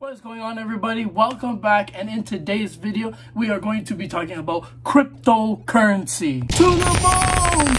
What is going on everybody? Welcome back and in today's video we are going to be talking about cryptocurrency. To the moon!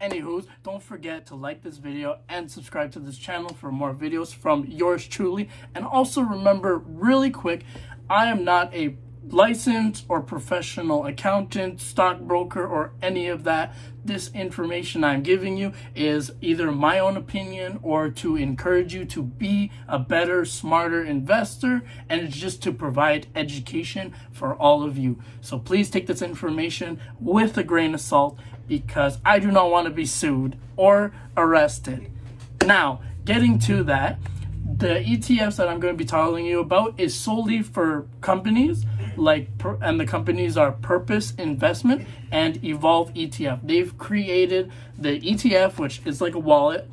Anywho, don't forget to like this video and subscribe to this channel for more videos from yours truly. And also remember really quick, I am not a licensed or professional accountant, stockbroker, or any of that. This information I'm giving you is either my own opinion or to encourage you to be a better, smarter investor, and it's just to provide education for all of you. So please take this information with a grain of salt because I do not want to be sued or arrested. Now, getting to that, the ETFs that I'm going to be telling you about is solely for companies like and the companies are Purpose Investment and Evolve ETF. They've created the ETF, which is like a wallet,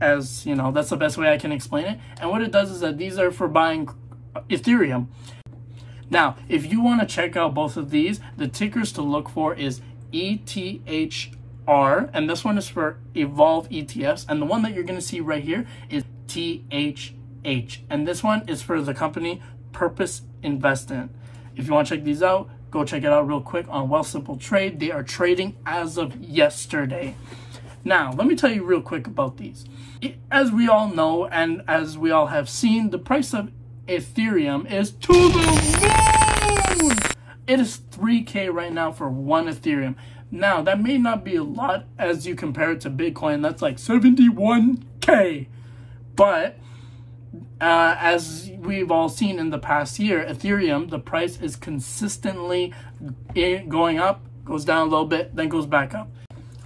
as you know, that's the best way I can explain it. And what it does is that these are for buying Ethereum. Now, if you want to check out both of these, the tickers to look for is ETHR, and this one is for Evolve ETFs, and the one that you're going to see right here is THH, and this one is for the company Purpose Investment. If you want to check these out, go check it out real quick on Well Wealthsimple Trade. They are trading as of yesterday. Now, let me tell you real quick about these. As we all know, and as we all have seen, the price of Ethereum is to the moon! It is 3K right now for one Ethereum. Now, that may not be a lot as you compare it to Bitcoin. That's like 71K. But uh, as we've all seen in the past year, Ethereum, the price is consistently going up, goes down a little bit, then goes back up.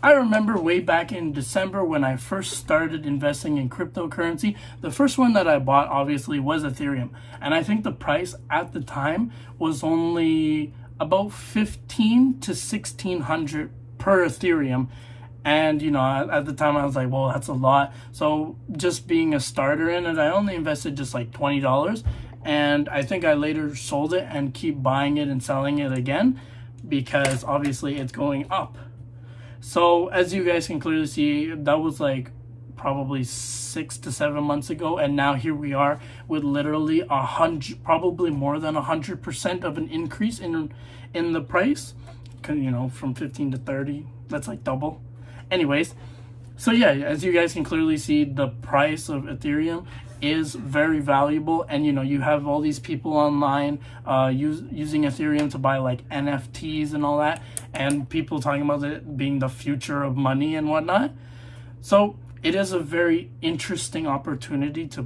I remember way back in December when I first started investing in cryptocurrency, the first one that I bought obviously was Ethereum. And I think the price at the time was only about 15 to 1600 per Ethereum. And, you know, at the time I was like, well, that's a lot. So just being a starter in it, I only invested just like $20. And I think I later sold it and keep buying it and selling it again because obviously it's going up. So as you guys can clearly see, that was like probably six to seven months ago. And now here we are with literally a hundred, probably more than a hundred percent of an increase in, in the price. You know, from 15 to 30, that's like double. Anyways, so yeah, as you guys can clearly see, the price of Ethereum is very valuable and you know you have all these people online uh use, using ethereum to buy like nfts and all that and people talking about it being the future of money and whatnot. So it is a very interesting opportunity to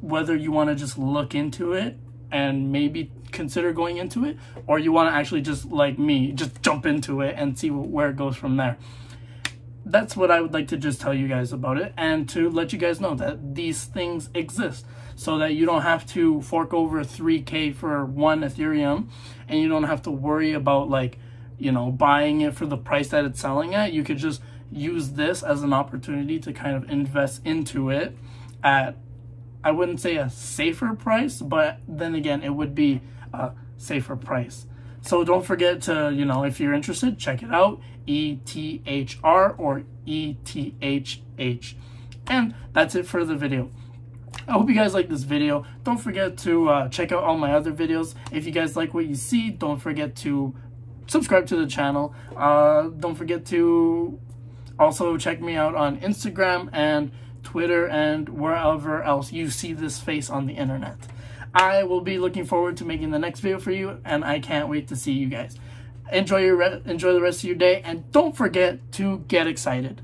whether you want to just look into it and maybe consider going into it or you want to actually just like me just jump into it and see where it goes from there that's what I would like to just tell you guys about it and to let you guys know that these things exist so that you don't have to fork over 3k for one ethereum and you don't have to worry about like you know buying it for the price that it's selling at. You could just use this as an opportunity to kind of invest into it at I wouldn't say a safer price but then again it would be a safer price so don't forget to, you know, if you're interested, check it out. ETHR or ETHH. And that's it for the video. I hope you guys like this video. Don't forget to uh, check out all my other videos. If you guys like what you see, don't forget to subscribe to the channel. Uh, don't forget to also check me out on Instagram and Twitter and wherever else you see this face on the internet. I will be looking forward to making the next video for you, and I can't wait to see you guys. Enjoy your enjoy the rest of your day, and don't forget to get excited.